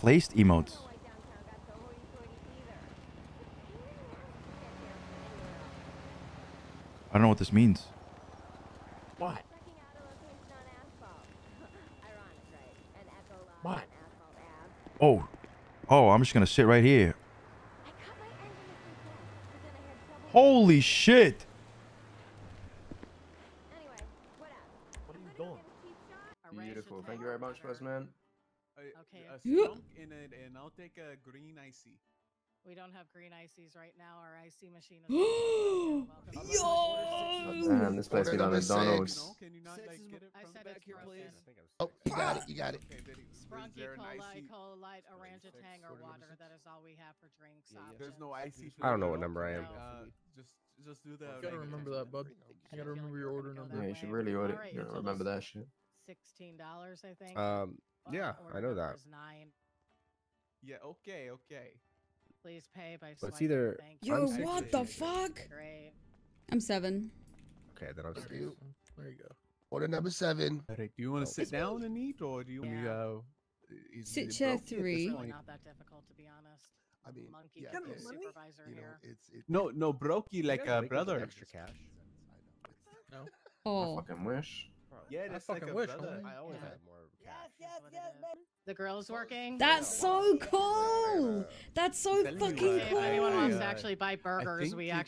placed emotes. I don't know what this means. What? What? Oh, oh, I'm just gonna sit right here. Holy shit! What are you doing? Beautiful. Thank you very much, first man. Okay. A Yeah. skunk and, a, and I'll take a green icy. We don't have green ices right now. Our icy machine is. Yo! Oh, damn, this place be like McDonald's. No, can you not like get it I said back it's here, frozen. Oh, you got it. You got it. Okay, then is Sprunky, cola, cola light, orangutan, six, or water. That is all we have for drinks. Yeah, yeah. There's no icy. I don't know what number I am. Uh, just, just do the. You gotta remember that, bud. You gotta remember your order number. Yeah, you should really order. You you know, remember that shit. Sixteen dollars, I think. Um, Well, yeah, order I know that. Nine. Yeah. Okay. Okay. Please pay by. But it's swiping. either- Thank Yo, you. I'm what the fuck? Great. I'm seven. Okay, then I'm Thank six. you. There you go. Order number seven. Alright. Do you want Oh. to sit down and eat, or do you? want me, Yeah. Uh, Sit it chair broken three. It's really not that difficult, to be honest. I mean, Monkey yeah, yeah, it- supervisor you know, here. it's it, No, no, brokey like a brother. Extra cash. I know. It's, I Oh. fucking wish. Yeah, I that's like fucking a wish, brother. I always Yeah. had more cash. Is what it is. The grill's working. That's so cool. That's so fucking cool. if anyone wants to Uh, actually buy burgers, we actually.